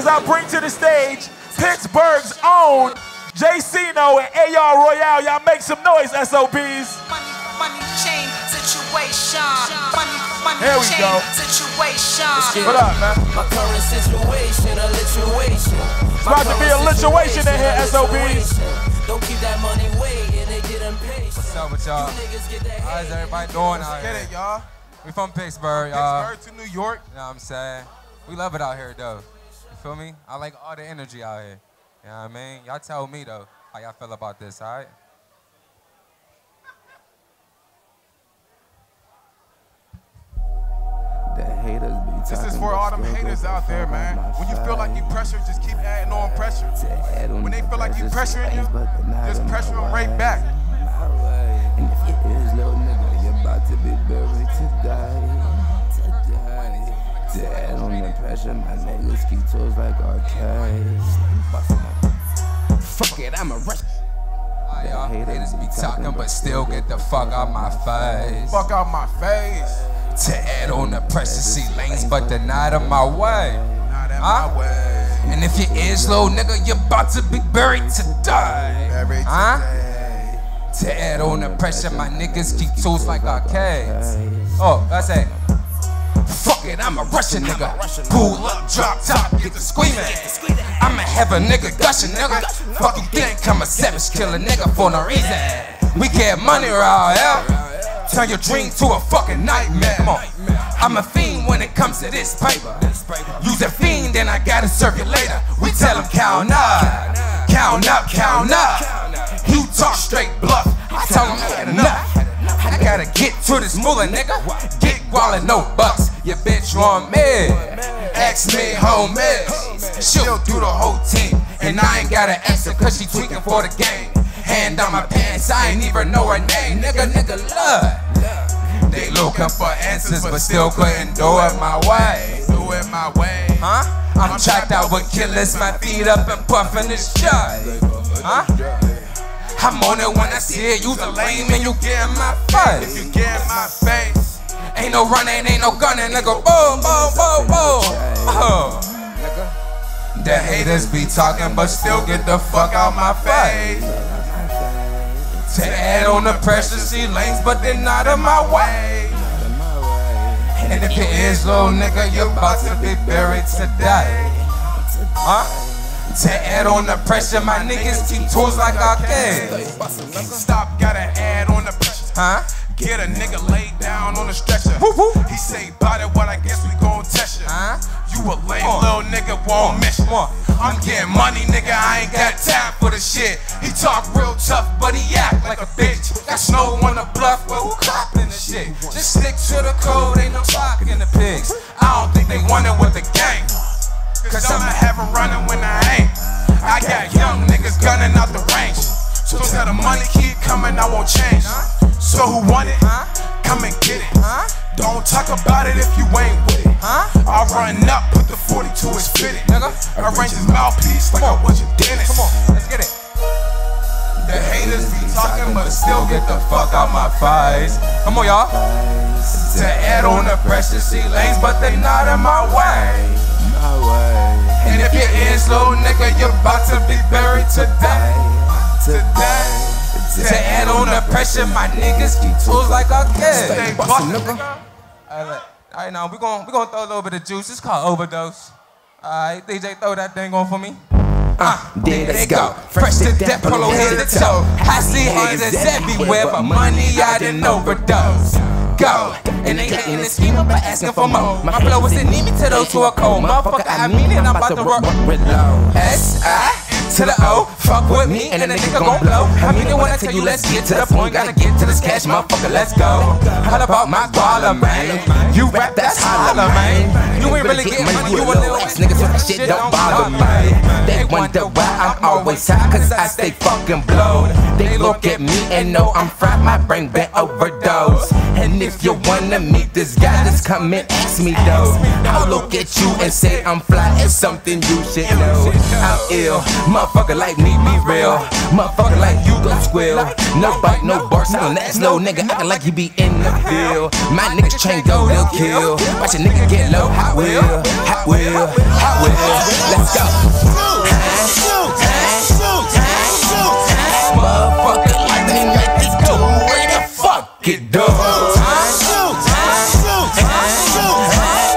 as I bring to the stage Pittsburgh's own Jasino and AR Royale. Y'all make some noise, SOBs. Money, money chain situation. Money, money There we chain go. situation. What up, man? My current situation, a lituation. It's about to be a lituation in here, SOBs. Don't keep that money waiting, they get impatient. What's up with y'all? How's everybody doing out Get it, y'all. We from Pittsburgh, y'all. Pittsburgh to New York. You know what I'm saying? We love it out here, though. You feel me? I like all the energy out here. You know what I mean? Y'all tell me, though, how y'all feel about this, all right? The haters be This is for all them haters out there, man. When you feel like you side. pressure, just keep adding on pressure. When they feel like you pressure, pressuring you, just pressure them right back. And if you is little nigga, you're about to be buried today. Today. To add on the pressure, my niggas keep toes like arcades. Fuck it, I'm a rush. All y'all haters be talking, but still get the fuck out my face. Fuck out my face. To add on the pressure, see lanes, but they're not in my way. Not in my way. And if you is low, nigga, you're about to be buried today. Every Huh? today. To add on the pressure, my niggas keep tools like arcades. Oh, that's it. Fuck it, I'm a Russian nigga. Pull up, drop top, get the screaming. I'ma a nigga gushing, nigga. Fuck you think I'm a savage killer nigga for no reason. We get money around here. Turn your dream to a fucking nightmare. Come on. I'm a fiend when it comes to this paper. Use a fiend, then I gotta serve you later. We tell him count up, count up, count up. He talk straight bluff. I tell him I had enough. I gotta get to this moolah, nigga. Get wallet, no bucks. Your bitch want me. Ask me, homie. She'll do the whole team. And I ain't gotta answer, cause she tweaking for the game. Hand on my pants, I ain't even know her name. Nigga, nigga, love. They looking for answers, but still couldn't do it my way. Do it my way. Huh? I'm tracked out with killers, my feet up and puffing this shot. Huh? I'm on it when I see it. Use a lame and you get in my face. You get in my face. Ain't no running, ain't no gunning, nigga. Boom, boom, boom, boom. Oh. The haters be talking, but still get the fuck out my face. To add on the pressure, see lanes, but they're not in my way. And if you is little nigga, you're about to be buried today. Huh? To add on the pressure, my niggas keep tools like arcades. Stop, gotta add on the pressure. Huh? Get a nigga laid down on the stretcher. He say, it, what I guess we gon' test you. Huh? You a lame on. little nigga, won't miss you. Come. I'm getting money, nigga, I ain't got time for the shit. He talk real tough, but he act like a bitch. Got snow on the bluff, well, who copping the shit? Just stick to the code, ain't no in the pigs. I don't think they want it with the gang. Cause I'ma have it running when I. I got young niggas gunning out the range. So tell the money keep coming, I won't change. So who want it? Come and get it. Don't talk about it if you ain't with it. I'll run up, put the 42 is fitted. Nigga. Arrange his mouthpiece like I was your dentist. Come on, let's get it. The haters be talking, but still get the fuck out my face. Come on, y'all. To add on the pressure, see lanes, but they not in my way. My way. And if you is little nigga, you're about to be buried today. Today. To add on the pressure, my niggas keep tools like arcades. Stay bustin', nigga. Alright, alright, now we gon' we gonna throw a little bit of juice. It's called overdose. Alright, DJ, throw that thing on for me. Uh, there they go. Fresh to death, polo head to toe. I see haters everywhere, but money I didn't overdose. Go, and they hating and scheming, but asking for more. My flow is an me to those who are cold. Motherfucker, I mean it, I'm about to rock. with low. S I to the O. Fuck with me and then the nigga gon' blow. I mean it when I tell you let's get to the point. Gotta get to this cash, motherfucker, let's go. All about my guala, man. You rap, that's holla, man. You ain't really getting money, you a little ass nigga, so that shit don't bother me. They wonder why I'm always high, cause I stay fucking blowed. They look at me and know I'm fried, my brain been overdose. And if you wanna meet this guy, just come and ask me though. I'll look at you and say I'm fly, it's something you should know. I'm ill, motherfucker like me be real. Motherfucker like you go squeal. No bite, no bark, no ass, no nigga acting like he be in the field. My niggas train go, they'll kill. Watch a nigga get low. Hot wheel, hot wheel, hot wheel. Let's go. Motherfucker, like me make this do what the fuck it do.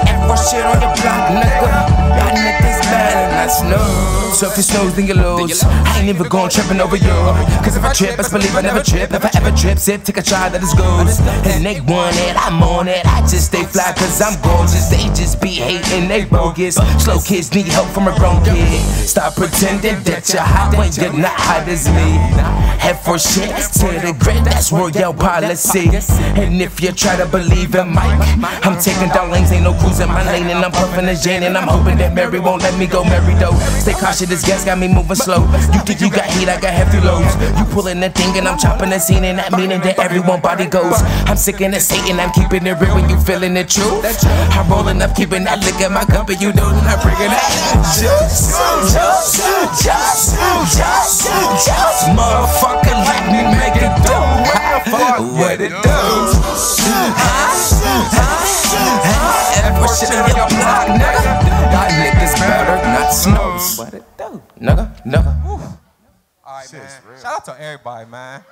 Every shit on the block, nigga. Y'all niggas bad and I snow. So if you snooze, then you lose. I ain't even going tripping over you. Cause if I trip, best believe I never trip. If I ever trip, sip, take a shot that is good. And they want it, I'm on it. I just stay fly cause I'm gorgeous. They just be hating, they bogus. Slow kids need help from a grown kid. Stop pretending that you're hot when you're not hot as me. Head for shit to the grid, that's royal policy. And if you try to believe in Mike, I'm taking down lanes, ain't no cruising my lane, and I'm puffing a Jane, and I'm hoping that Mary won't let me go. Mary though, stay cautious, this gas got me moving slow. You think you got heat, I got hefty loads. You pulling the thing, and I'm chopping the scene, and that meaning that everyone body goes. I'm sick of Satan, I'm keeping it real when you feeling the truth. I'm rolling up, keeping that lick in my cup, and you know that I'm bringing that. Just, Juice, juice, juice, juice. motherfucker, let me make it do what it does. Snows. What do, nigga, nigga. All right, man. Shout out to everybody, man.